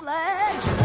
sledge.